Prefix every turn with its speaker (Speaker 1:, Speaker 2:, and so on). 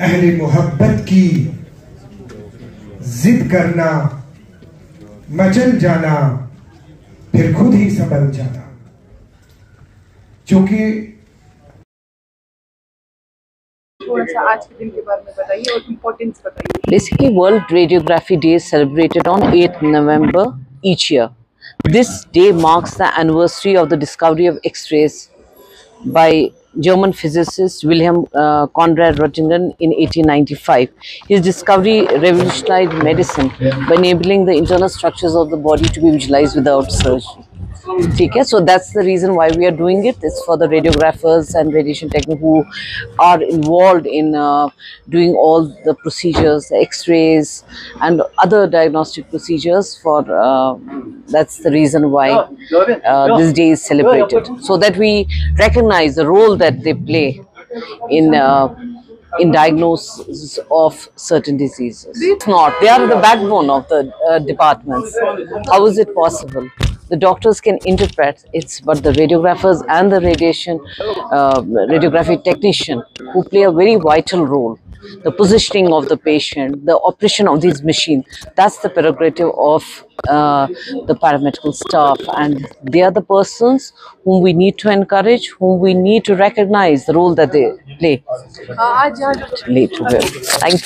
Speaker 1: अहल मोहब्बत की जिद करना मचल जाना फिर खुद ही सबल जाना।
Speaker 2: चूँकि basically world radiography day celebrated on eight November each year this day marks the anniversary of the discovery of X-rays by German physicist Wilhelm uh, Conrad Röntgen in 1895. His discovery revolutionized medicine by enabling the internal structures of the body to be visualized without surgery. Okay, so that's the reason why we are doing it. It's for the radiographers and radiation technicians who are involved in uh, doing all the procedures, the X-rays, and other diagnostic procedures. For uh, that's the reason why uh, this day is celebrated, so that we recognize the role that they play in. Uh, in diagnosis of certain diseases. It's not. They are the backbone of the uh, departments. How is it possible? the doctors can interpret it's but the radiographers and the radiation uh, radiography technician who play a very vital role the positioning of the patient, the operation of these machines. That's the prerogative of uh, the paramedical staff. And they are the persons whom we need to encourage, whom we need to recognize the role that they play. Uh, thank you.